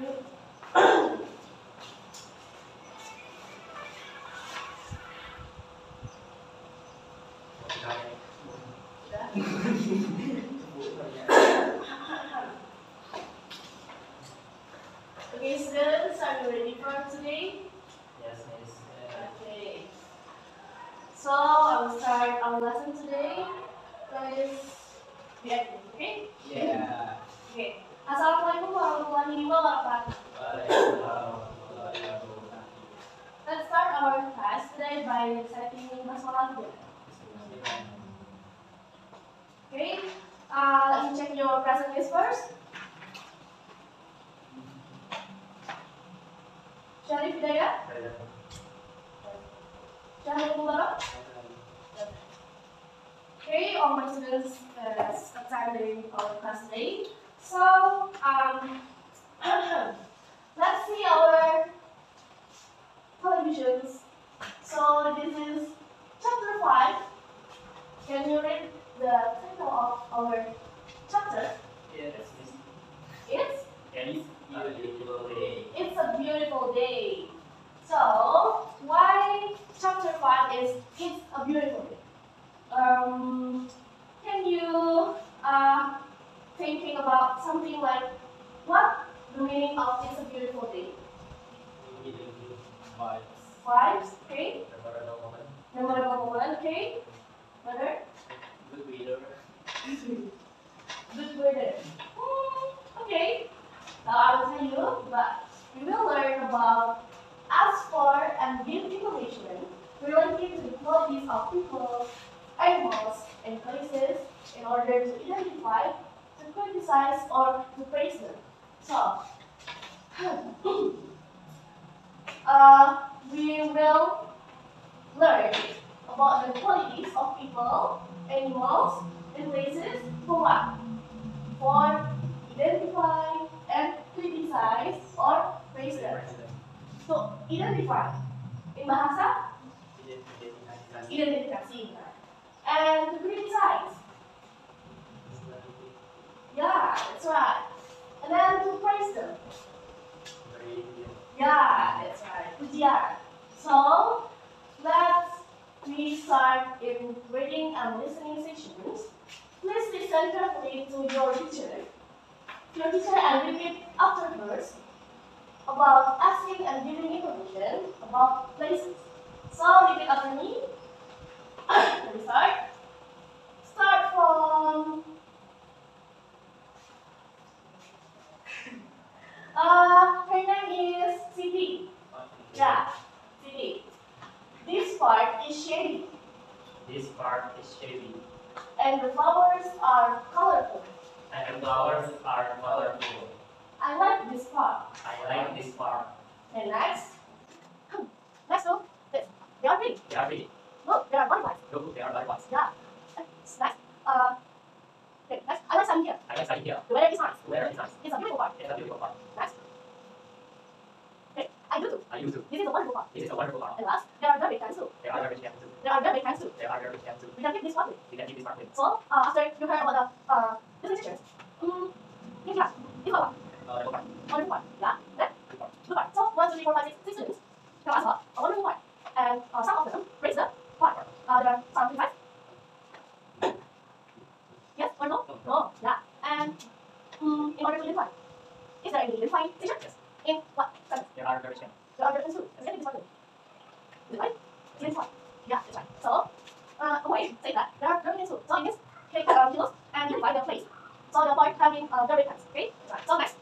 Gracias. Uh, let me check your present list first. Syarif Hidayat, Syahrul Mubarak. Okay, all my students uh, attending our class today. So, um, let's see our televisions. So, this is chapter 5. Can you read the title of our chapter? Yes, miss. It's Yes, beautiful day. It's a beautiful day. So, why chapter 5 is It's a beautiful day? Um, can you uh, thinking about something like what the meaning of It's a beautiful day? We need to vibes. Vibes, okay? Memorable moment. Memorable moment, okay? Weather? Good weather. Good weather. Hmm, okay. Now I will tell you, but we will learn about ask for and give information related to the qualities of people, animals, and places in order to identify, to criticize, or to praise them. So, uh, we will learn about the qualities of people, animals, and places for what? For identify and criticize or praise them. So, identify. In bahasa, identifikasi. And to criticize. Yeah, that's right. And then to praise them. Yeah, that's right. Pujian. So, let's we start in reading and listening sessions. Please listen carefully to your teacher. Your teacher and repeat afterwards about asking and giving information about places. So, repeat after me. Start from. Uh, her name is Siti. Yeah, Siti. This part is shady, This part is shady, and the flowers are colorful. and the flowers are colorful. I like this part. I like this part. And next, let's do this. They are pretty. They are pretty. Look, there are butterflies. Look, they are butterflies. Yeah. It's nice. Uh, okay, next, I like sun here. I like sunny here. The weather is nice. The weather is nice. It's a beautiful part. It's a beautiful part. Next. Okay, I do too. This is a wonderful part. This is a wonderful part. And last, there are big times too. There are garbage cans too. There are big times too. There are garbage cans too. We can keep this one. We can keep this part with. So, uh, after you heard about the uh, different teachers, um, in class, this one, Uh, part. wonderful part. Yeah, then good part. So, one, two, three, four, five, six, six students tell us about a wonderful part. And uh, some of them praise the part. Uh, there are some criticize. Yes or no? No. Yeah. And um, in order to identify, is there any identifying feature? Yes. In what sentence? There are garbage cans. There are different students. Let's get this one. Is it right? Identify. Yeah, that's right. So, uh, wait, say that. There are different students. So, in this, take uh, kilos and identify their place. So, the point having uh, very hands. Okay? That's right. So, next,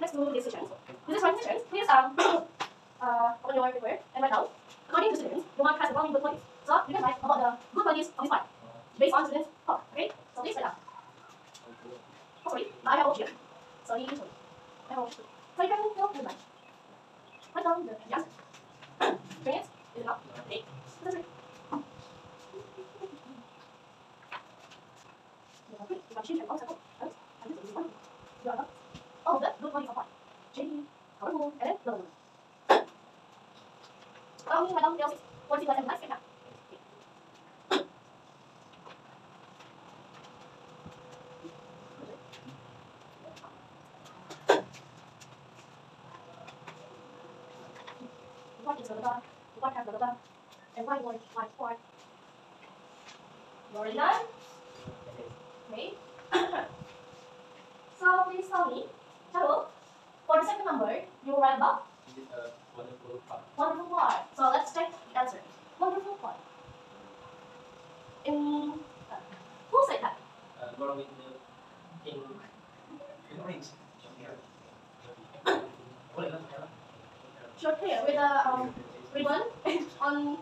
let's do decisions. With this decisions, please um, uh, open your paper and write down. According to students, the one has the following good qualities. So, you can write about the good qualities of this part based on students' thought. Okay? So, please write down. Oh, sorry, I have a here. Sorry, sorry. I have a here. So, you can fill in the blank. Write down the answer. Bring it. Is it up? Okay. That's it. Yeah, good. You can change and also put. Right? And this is one. You are not. Oh, the good qualities of what? Shady, colorful, and then the other one. Um, write down the else. What is the nice now? Part is the has and why? Okay. Okay. so please tell me, Shadow, for the second number, you will write about This is a wonderful part. wonderful part. So let's check the answer. Wonderful part. In uh, who said that? Uh, growing the in in orange. Short hair with a um, ribbon on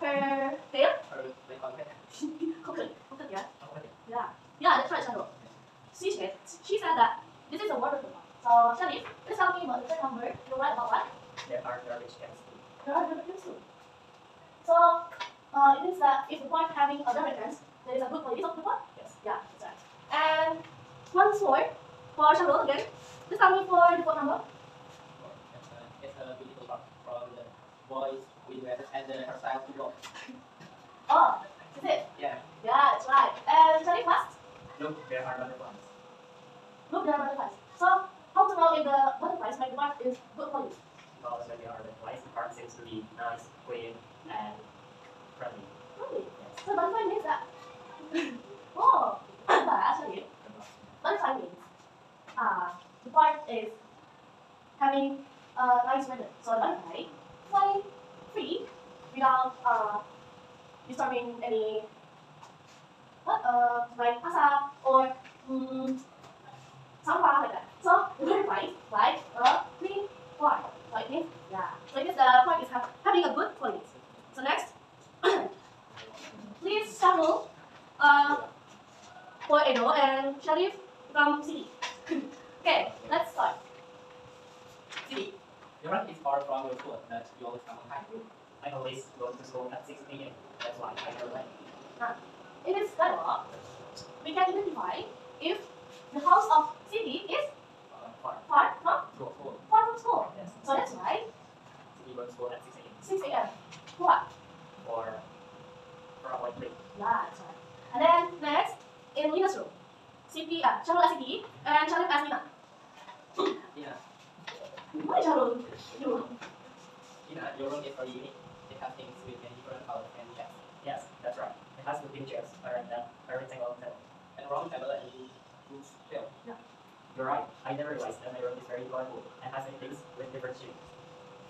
her tail. Harus main konten. Crooked, crooked, yeah. Yeah, yeah, that's right, Shadow. She said, she said that this is a wonderful part. So, Syarif, please tell me about the number. You write about what? There are garbage cans. There are different things too. So, uh, it means that if the point having a hands, there is a good quality of the point. Yes. Yeah, that's right. And once more, for Shadow again, please tell me for the fourth number. Part from the boys with the and the hairstyle to go. Oh, is it? Yeah. Yeah, it's right. And Syarif last, Look, there are butterflies. look, there are butterflies. So, how to know if the butterflies the part is good quality? Because when there are butterflies, the part seems to be nice, clean, and friendly. Really? Yes. So, butterfly means that. oh, actually, butterfly means uh, the part is having a nice weather. So, the butterfly flying free without uh, disturbing any what uh, like asap or um, sampah like that. So, the butterfly like a clean part like this. Yeah. So, means the point is having a good quality. So, next. Please shuffle uh, for Edo and Syarif from Siti. okay, let's start. Siti, your run is far from your school, but you always time. I always go to school at 6 a.m. That's why I never late. In this dialogue, we can identify if the house of Siti is Uh, far. far from school. far from school. Yes. So that's why Siti goes to school at 6 a.m. 6 a.m. What? for for avoid break. Yeah, that's right. And then next, in Lina's room, Siti, uh, as City and Syarif as Lina. Why Syahrul? You. Yeah, your room is unique. It has things with different colors and shapes. Yes, that's right. It has good pictures that a rectangle table. And round table and good film. Yeah. You're right. I never realized that my room is very colorful and has many things with different shapes.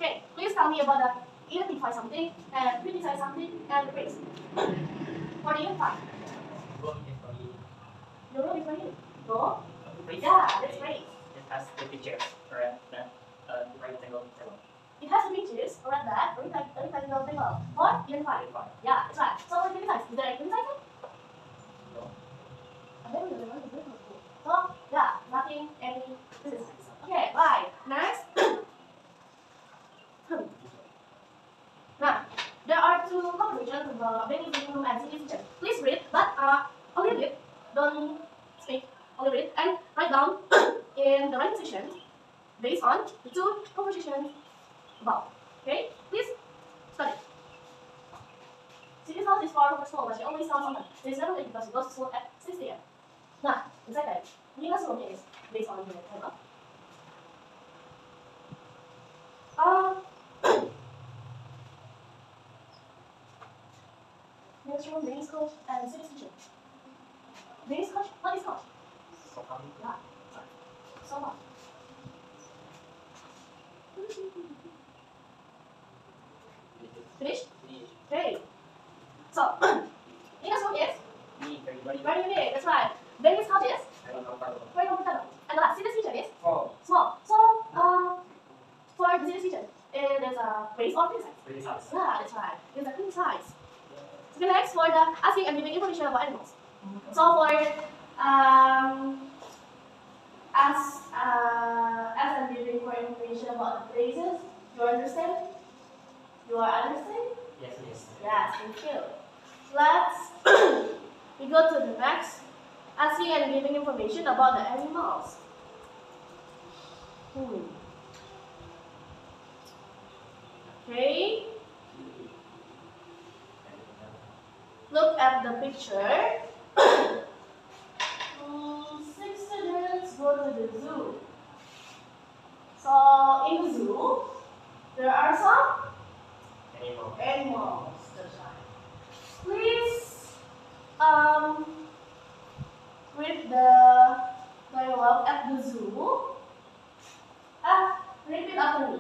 Okay, please tell me about the identify something and criticize something and praise. For the identify, Room is very your room is for you. Go. Yeah, that's great. It has good pictures around table. It has pictures around that, or like a rectangle table. For identify. Very fun. Yeah, that's right. So for criticize, is there a criticize? No. I never really know the difference. So yeah, nothing, any criticize. Okay, bye. Next. now, there are two compositions of the Benny Room and Siti. Please read, but uh, only read, don't speak, only read, and write down in the writing section based on the two compositions above. Okay, please study. Siti's house is far from the school, but she always tells someone she's never late because she goes to school at 6 a.m. Now, the second, Nina's room is based on the timer. Um, Nina's room, Benny's coach, and Siti's kitchen. Benny's coach, what is coach? So come. Yeah. So what? Finished? Okay. So, Nina's room is very unique, that's right. Benny's coach is I don't know how very comfortable. And the last, Siti's kitchen is Oh, small. So, uh, for the Siti's kitchen, eh, there's a base or size. Yeah, that's right. There's a king size. So next for the asking and giving information about animals. So for um as uh as and giving for information about the places, you understand? You are understand? Yes, yes. Yes, thank you. Let's we go to the next asking and giving information about the animals. Hmm. Okay. Look at the picture. Hmm, go to the zoo. So in the zoo, there are some animals. Please um read the dialogue at the zoo. Ah, repeat after me.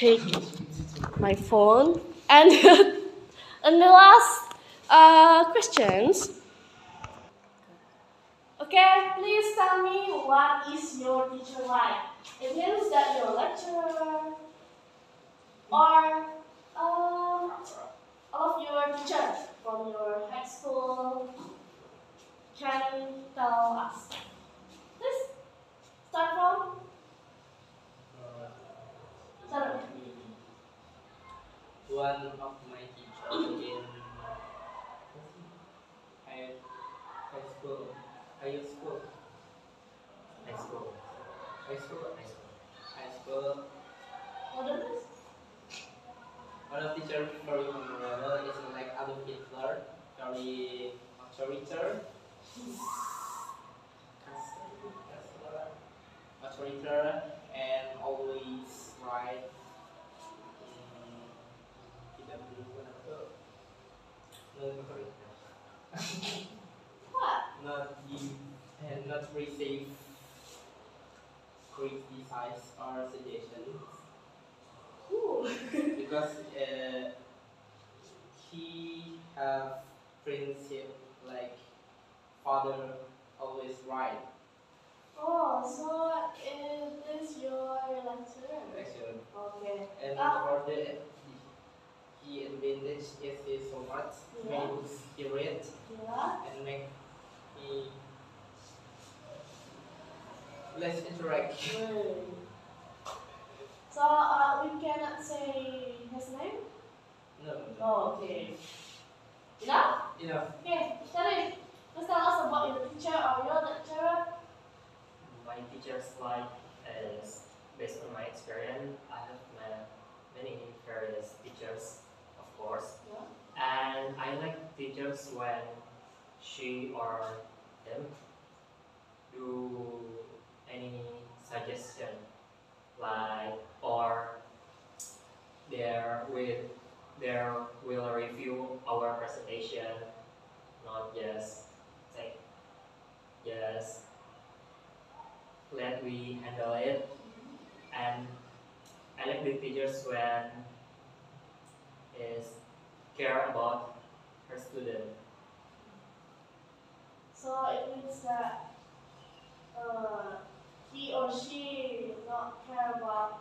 Take my phone and and the last uh, questions. Okay, please tell me what is your teacher like? It means that your lecturer or um, all of your teachers from your high school can tell us. Please start from start. One of my teachers in high, high school, high school, high school, high school, high school, high school. What is this? One of teacher very memorable is like Adolf Hitler, very authoritative, authoritative, and always right. Hmm, Tidak berhubungan apa? No authoritative. What? not give and not receive criticize or suggestions Ooh. because uh, he have friendship like father always right oh, so it is your lecturer. actually Okay. and Ah. for the he advantage is he so much Yeah. he read Yeah. and make me less interact Hmm. So uh, we cannot say his name. no, no. Oh, okay. Enough? enough Okay, Syarif, please tell us about your teacher or your lecturer. My teacher's life is based on my experience. I have met many various teachers, of course, Yeah. and I like teachers when she or them do any suggestion, like or there with there will review our presentation, not just say just let we handle it and I like the teachers when is care about her student. So So it means that uh, he or she not care about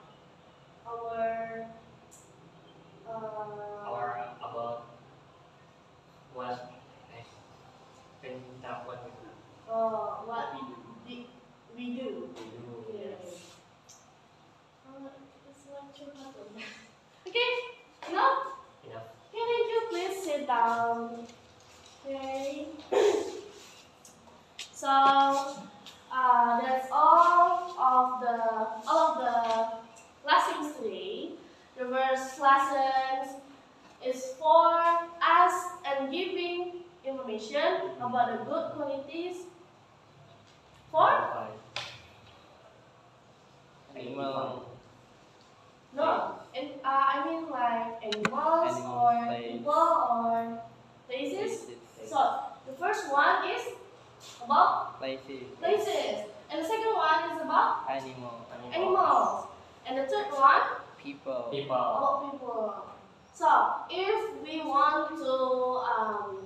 our uh, Or about what eh, when that what uh, what we, we do. we do. Yes. Uh, it's like too hard. Okay, now Enough. can you please sit down? Okay. so uh, that's all of the all of the lessons today. The first lessons is for us and giving information about the good qualities for Five. Animal. no, and uh, I mean like animals Animal, or place. people or places. So the first one is about Places. places, and the second one is about Animal. animals, and the third one People. People. about people. So if we want to um,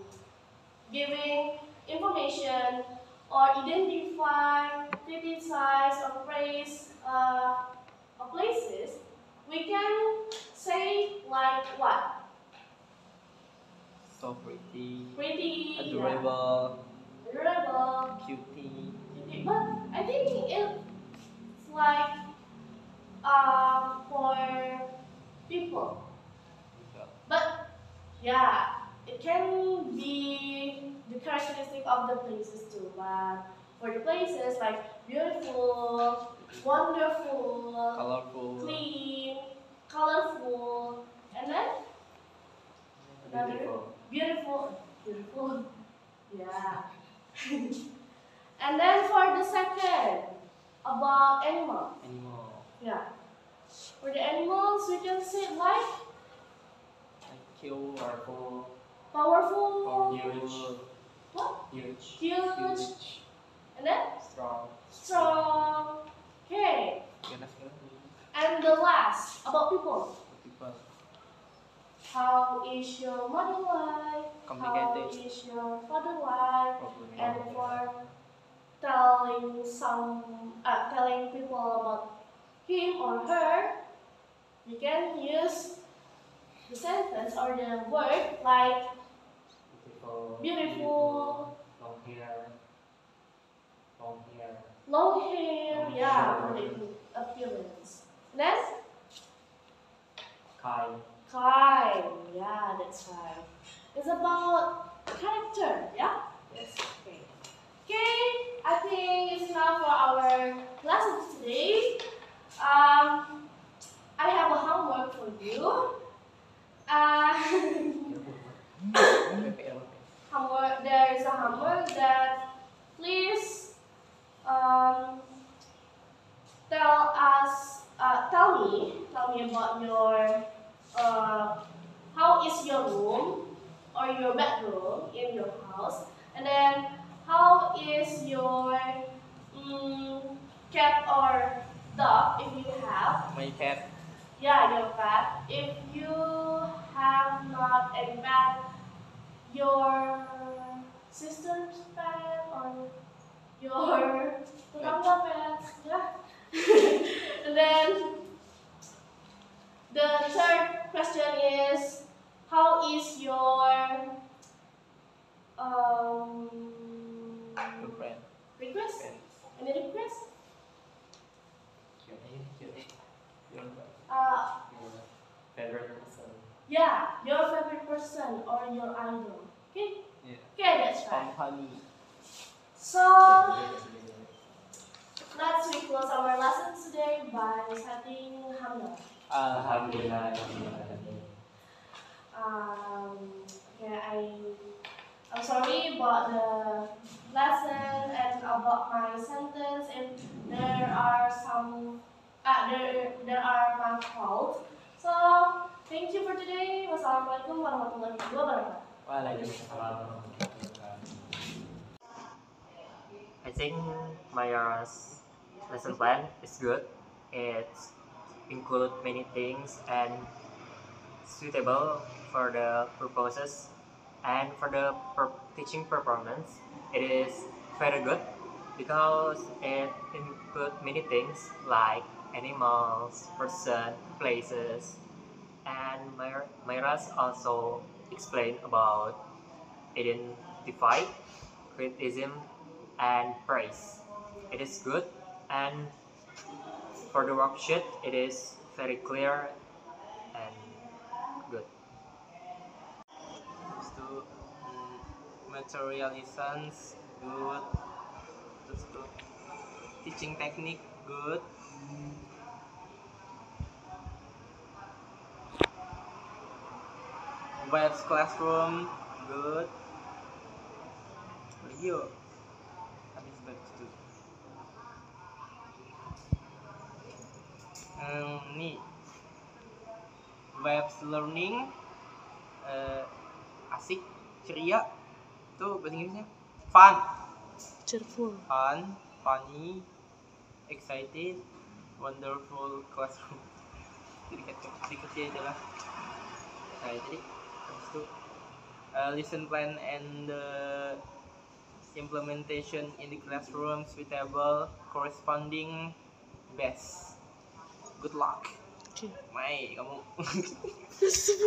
giving information or identify, criticize, or praise uh, a places, we can say like what? So pretty. Pretty, yeah, Adorable. adorable. Cutie. But I think it's like uh, for people. But yeah, it can be of the places too. But for the places like beautiful, wonderful, Colorful. clean, colorful, and then another Beautiful. beautiful, beautiful. Yeah. and then for the second, about animals. Animal. Yeah. For the animals, we can say like Like cute. Powerful. powerful, Huge. What? Huge. Huge, Huge. and then Strong. strong. Okay. And the last, about people. People. How is your mother like? How is your father like? And for telling some, uh, telling people about him or her, you can use the sentence or the word like Beautiful. beautiful, Long hair. Long hair. long hair, Long yeah, hair. appearance. Next, Kind. kind, yeah, that's right. It's about character, yeah? Yes. Okay. Okay, I think it's enough for our lesson a homework that please um, tell us, uh, tell me, tell me about your, uh, how is your room or your bedroom in your house, and then how is your mm, cat or dog if you have. My cat. Yeah, your pet. If you have not a pet, your sister's pet or your tetangga pet, yeah. and then the third question is, how is your um, request? Any request? Your Uh, Your favorite person. yeah, your favorite person or your idol. Okay. Yeah. Okay, that's right. Company. So let's we close our lesson today by reciting Hamdulillah. Alhamdulillah. Um, okay, I I'm sorry about the lesson and about my sentence. If there are some, uh, there there are my fault. So thank you for today. Wassalamualaikum warahmatullahi wabarakatuh. I think Maya's lesson plan is good. It includes many things and suitable for the purposes And for the per- teaching performance, it is very good because it includes many things like animals, person, places, and Myr- Mayra's also explained about identify, criticism, and praise. It is good, and for the worksheet, it is very clear and good. Tuh mm, good. Teaching technique good. vibes classroom. Good. Leo habis back to um, nih vibes learning. Uh, asik. Ceria. Tuh bahasa Inggrisnya fun. Cheerful. Fun. Funny. Excited. Wonderful classroom. Jadi kayak kecil adalah nah, jadi Uh, lesson plan and the implementation in the classroom suitable corresponding best. Good luck. Oke. Mai kamu.